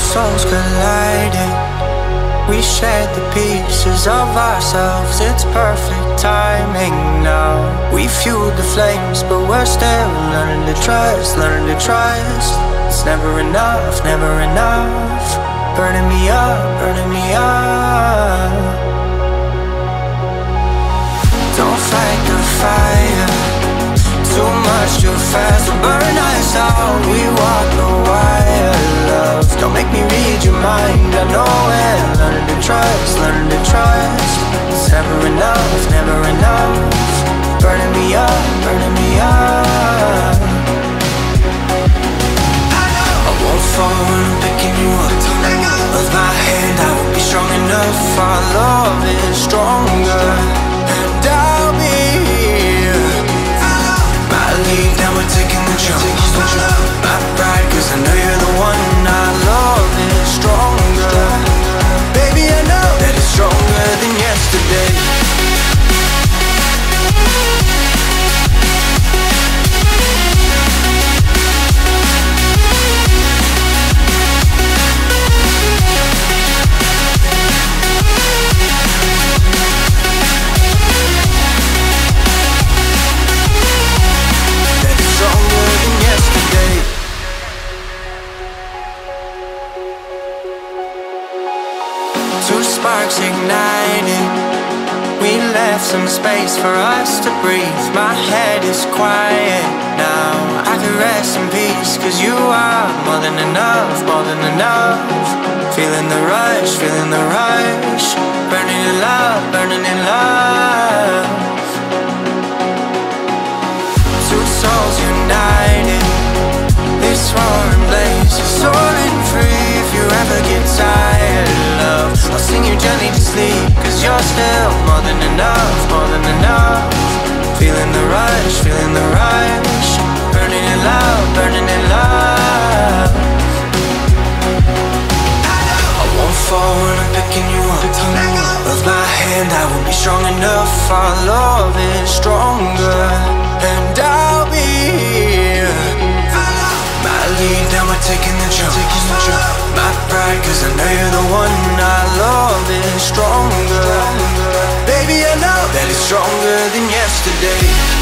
souls colliding. We shared the pieces of ourselves. It's perfect timing now. We fueled the flames, but we're still learning to trust, learning to trust. It's never enough, never enough. Burning me up, burning me up. Don't fight the fire. Too much too fast we'll burn us out. We walk Burning me up, burning me up. I won't fall when I'm picking you up. With my hand, I won't be strong enough. Our love is stronger, and I'll be here. My lead, now we're taking the jump. Sparks igniting. We left some space for us to breathe. My head is quiet now. I can rest in peace, cause you are more than enough, more than enough. Feeling the rush, feeling the rush. Burning in love, burning in love. Still more than enough, more than enough. Feeling the rush, feeling the rush. Burning in love, burning in love. I won't fall when I'm picking you up. With my hand, I won't be strong enough. Our love is stronger, and I'll be here. My lead, now we're taking the jump. My pride, cause I know you're the one. Our love is stronger stronger than yesterday.